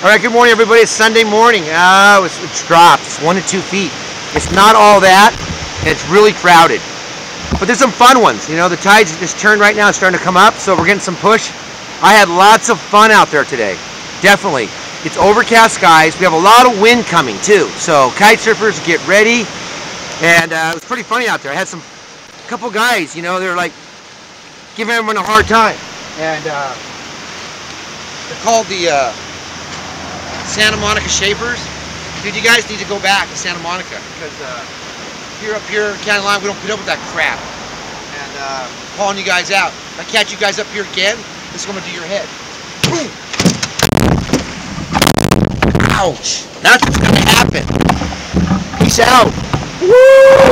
All right, good morning, everybody. It's Sunday morning. Uh, it's, it's dropped. It's one to two feet. It's not all that. It's really crowded. But there's some fun ones. You know, the tide's just turned right now. It's starting to come up, so we're getting some push. I had lots of fun out there today. Definitely. It's overcast skies. We have a lot of wind coming, too. So kite surfers, get ready. And uh, it was pretty funny out there. I had some couple guys, you know, they're like giving everyone a hard time. And uh, they're called the... Uh, Santa Monica Shapers. Dude, you guys need to go back to Santa Monica because uh, here up here, County Line, we don't put up with that crap. And uh, calling you guys out. If I catch you guys up here again, this is going to do your head. Boom! Ouch! That's what's going to happen. Peace out. Woo!